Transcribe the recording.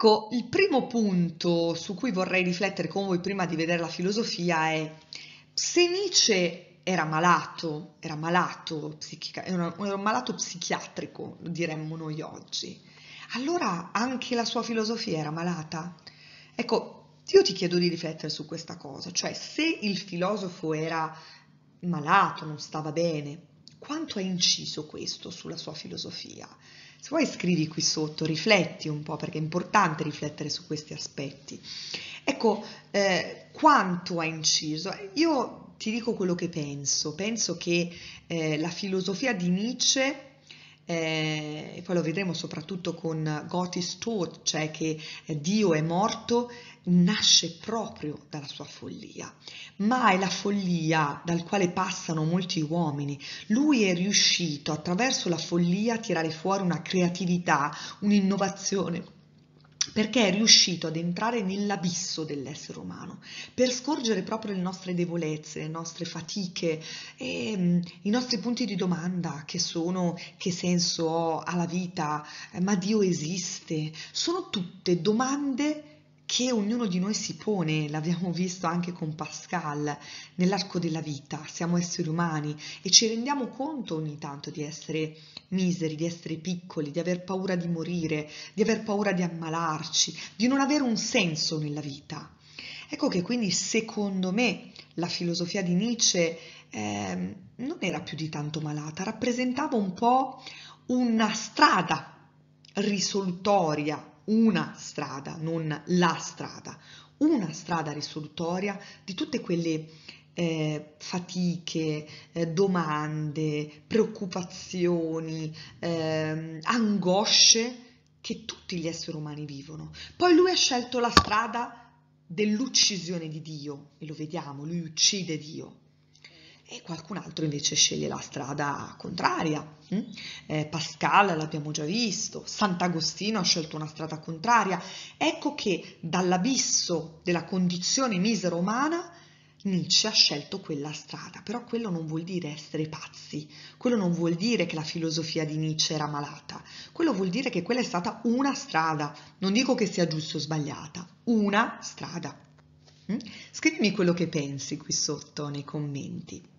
Ecco, il primo punto su cui vorrei riflettere con voi prima di vedere la filosofia è se Nietzsche era malato, era malato, psichica, era un malato psichiatrico, diremmo noi oggi, allora anche la sua filosofia era malata? Ecco, io ti chiedo di riflettere su questa cosa, cioè se il filosofo era malato, non stava bene, quanto ha inciso questo sulla sua filosofia? Se vuoi scrivi qui sotto, rifletti un po' perché è importante riflettere su questi aspetti. Ecco, eh, quanto ha inciso? Io ti dico quello che penso. Penso che eh, la filosofia di Nietzsche eh, e poi lo vedremo soprattutto con Gottes Tod, cioè che Dio è morto, nasce proprio dalla sua follia, ma è la follia dal quale passano molti uomini. Lui è riuscito attraverso la follia a tirare fuori una creatività, un'innovazione perché è riuscito ad entrare nell'abisso dell'essere umano, per scorgere proprio le nostre debolezze, le nostre fatiche e mm, i nostri punti di domanda che sono che senso ho alla vita, ma Dio esiste, sono tutte domande che ognuno di noi si pone, l'abbiamo visto anche con Pascal, nell'arco della vita, siamo esseri umani e ci rendiamo conto ogni tanto di essere miseri, di essere piccoli, di aver paura di morire, di aver paura di ammalarci, di non avere un senso nella vita. Ecco che quindi secondo me la filosofia di Nietzsche eh, non era più di tanto malata, rappresentava un po' una strada risolutoria, una strada, non la strada, una strada risolutoria di tutte quelle eh, fatiche, eh, domande, preoccupazioni, eh, angosce che tutti gli esseri umani vivono. Poi lui ha scelto la strada dell'uccisione di Dio, e lo vediamo, lui uccide Dio. E qualcun altro invece sceglie la strada contraria. Hm? Eh, Pascal l'abbiamo già visto, Sant'Agostino ha scelto una strada contraria. Ecco che dall'abisso della condizione misera umana Nietzsche ha scelto quella strada, però quello non vuol dire essere pazzi, quello non vuol dire che la filosofia di Nietzsche era malata, quello vuol dire che quella è stata una strada, non dico che sia giusta o sbagliata, una strada. Mm? Scrivimi quello che pensi qui sotto nei commenti.